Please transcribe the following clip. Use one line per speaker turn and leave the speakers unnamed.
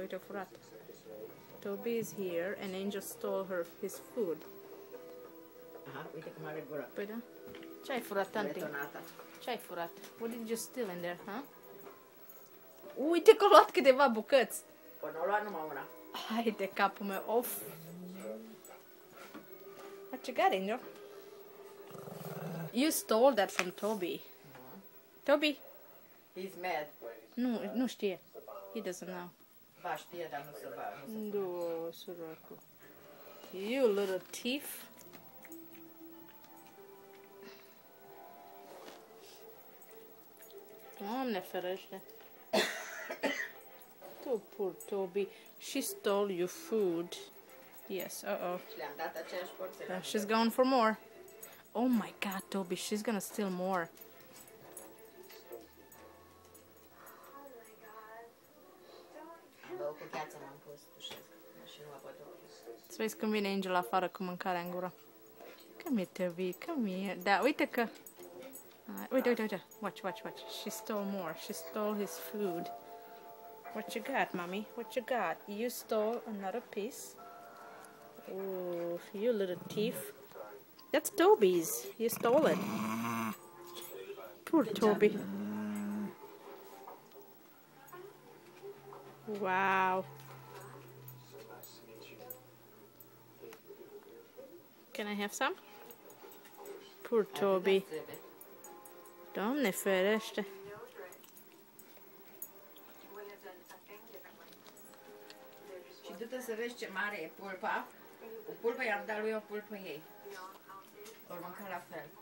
Uite, a. Toby is here and Angel stole her his food.
Aha, uite cum are gura.
Păi da. Ce ai furat, tanti? Ce ai furat? What did you steal in there, huh? Uite că a luat câteva bucăți.
Până o lua numai una.
Hai de capul meu, off. What you got, Angel? You stole that from Toby. Toby?
He's mad.
Nu, nu știe. He doesn't know.
Ba, știe, dar nu se ba. Nu se...
Du, săracul. You little thief. Doamne ferește. Tu, poor Toby. She stole your food. Yes, uh-oh.
Și le-am dat aceeași porție.
Uh, she's going for more. Oh my god, Toby, she's gonna steal more.
Cu gheață, m-am pus, dușesc. Și nu mă pot.
Să vezi vine Angel afară cu mâncarea în gură. Come here, Toby, come here. Da, uite că... Uh, uite, uite, uite. Watch, watch, watch. She stole more. She stole his food. What you got, mommy? What you got? You stole another piece? Oh, you little thief. That's Toby's. You stole it. Poor Toby. Wow. Can I have some? Poor Toby.
Trebuie.
Doamne ferește.
Și du-te să vezi ce mare e pulpa. O pulpă i-am dat lui o pulpă ei. O mânca la fel.